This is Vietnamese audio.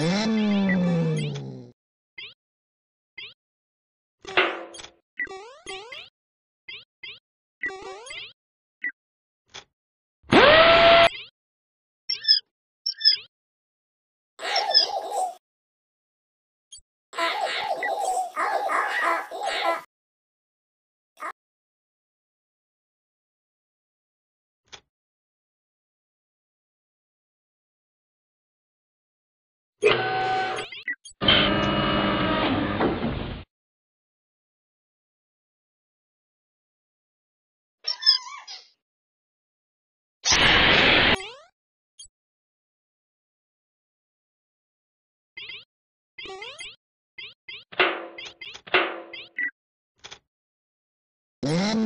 Then Yeah.